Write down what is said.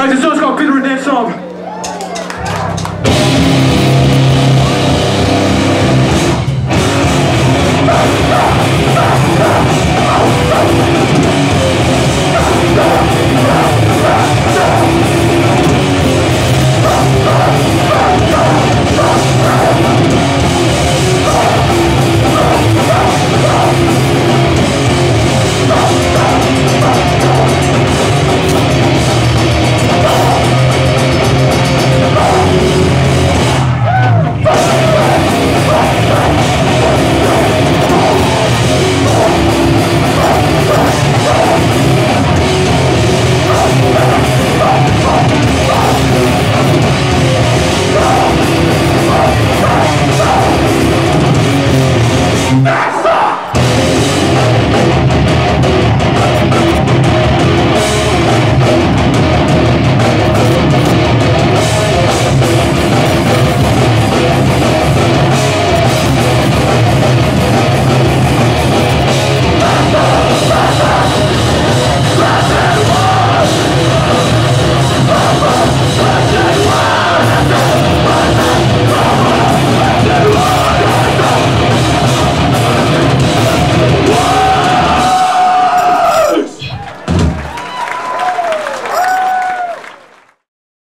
Alright, this song's called Good Dance Song.